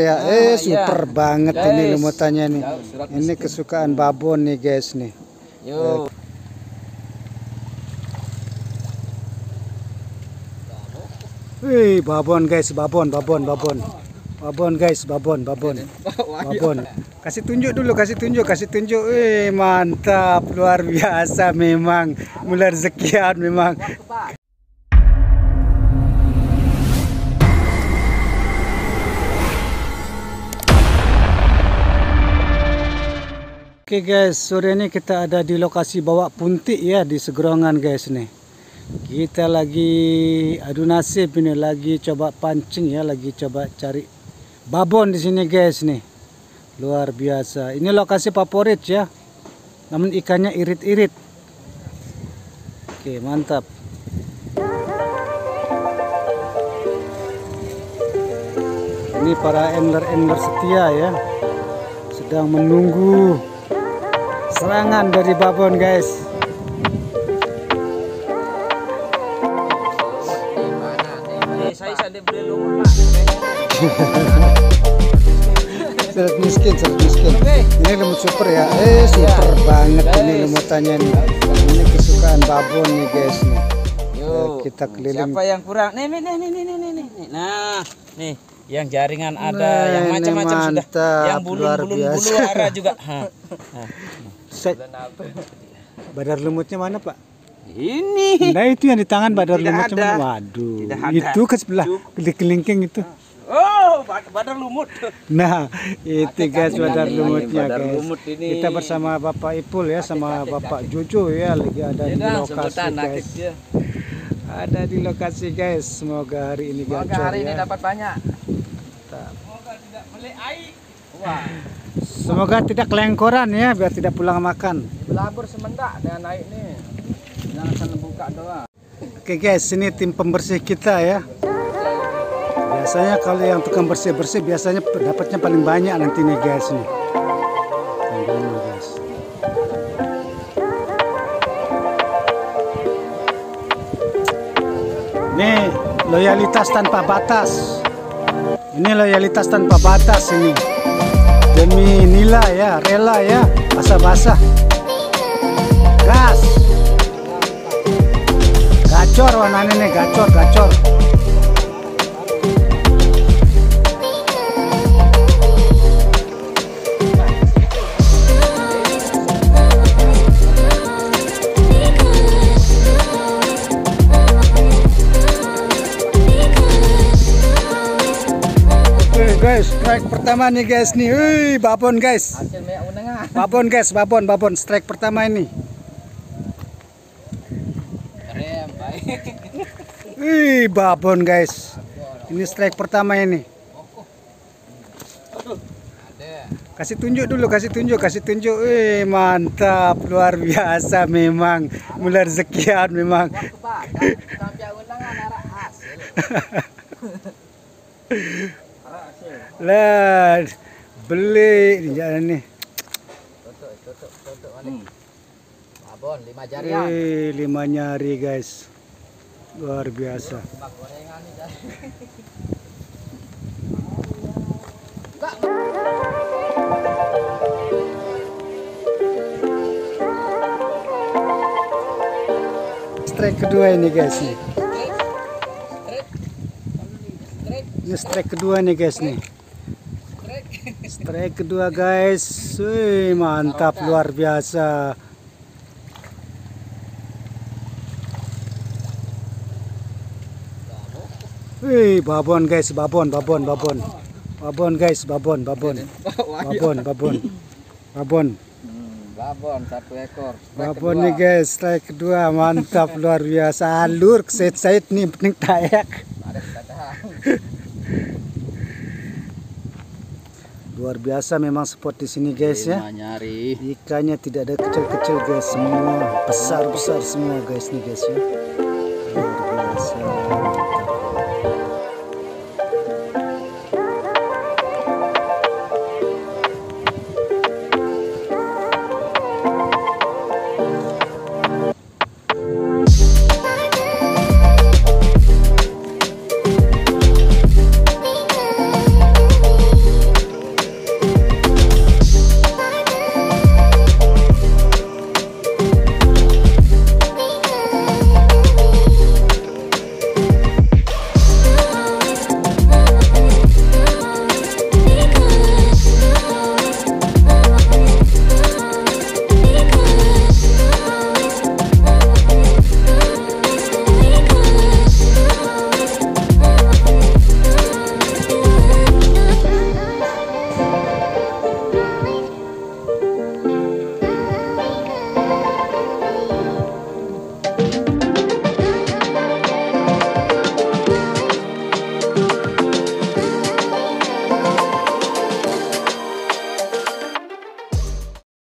Ya, eh iya. super banget ini Guys. lumutannya nih. Ini kesukaan babon nih guys nih. Yo. Wih, babon guys, babon, babon, babon. Babon guys, babon, babon. Babon. Kasih tunjuk dulu, kasih tunjuk, kasih tunjuk. Wih, mantap, luar biasa memang. Mulai rezekian memang. Oke guys, sore ini kita ada di lokasi bawa puntik ya di Segerongan guys nih. Kita lagi adu nasib ini lagi coba pancing ya, lagi coba cari babon di sini guys nih. Luar biasa. Ini lokasi favorit ya. Namun ikannya irit-irit. Oke, mantap. Ini para angler-angler setia ya. Sedang menunggu serangan dari babon guys. Lumut, Seret miskin, seret miskin. Ini lemut super ya. Eh, super banget ini Guys. lemutannya nih. Ini kesukaan babon nih guys nih. Yo. kita keliling. Siapa yang kurang? Nih, nih, nih, nih, nih, nih, nih. Nah, nih yang jaringan ada, Nah, yang ini macam-macam sudah. Yang luar bulun-bulun biasa. bulu ara juga. Hah. Hah. Set. Badar lumutnya mana pak? Ini. Nah itu yang di tangan badar Tidak lumutnya ada. mana? Waduh, Tidak ada. itu ke sebelah di kelingking itu. Oh, bad- badar lumut. Nah, itu guys badar Ini lumutnya badar guys. lumut ini. Kita bersama Bapak Ipul ya, sama Bapak Jojo ya, lagi ada di Tidak, lokasi guys. Ada di lokasi guys. Semoga hari ini Semoga gacor hari ini ya. dapat banyak. Semoga tidak beli air. Wah, Semoga tidak kelengkoran ya, biar tidak pulang makan. belabur sementak dengan naik nih. Jangan buka doang. Oke guys, ini tim pembersih kita ya. Biasanya kalau yang tukang bersih-bersih biasanya dapatnya paling banyak nanti nih guys nih. Guys. Ini loyalitas tanpa batas. Ini loyalitas tanpa batas ini. Demi nilai ya, rela ya, basah-basah. Gas. Gacor warnanya nih, gacor, gacor. Guys, strike pertama nih guys nih. Wih, babon guys. Babon guys, babon, babon. Strike pertama ini. Wih, babon guys. Ini strike pertama ini. Kasih tunjuk dulu, kasih tunjuk, kasih tunjuk. Wih, mantap, luar biasa memang. Mulai rezekian memang. Lah, beli di jalan nih. Tutup, tutup, tutup balik. Babon, lima jarian. Wih, lima nyari guys. Luar biasa. Strike kedua ini guys nih. Strike kedua nih guys nih. Strike kedua guys. Wih, mantap luar biasa. Wih, babon guys, babon, babon, babon. Babon guys, babon, babon. Babon, babon. Babon. Babon satu ekor. Babon nih guys, strike kedua mantap luar biasa. Alur set-set nih pening tayak. Ada kita tahan. Luar biasa memang spot di sini guys ya. Nyari. Ikannya tidak ada kecil-kecil guys, semua besar-besar semua guys nih guys ya.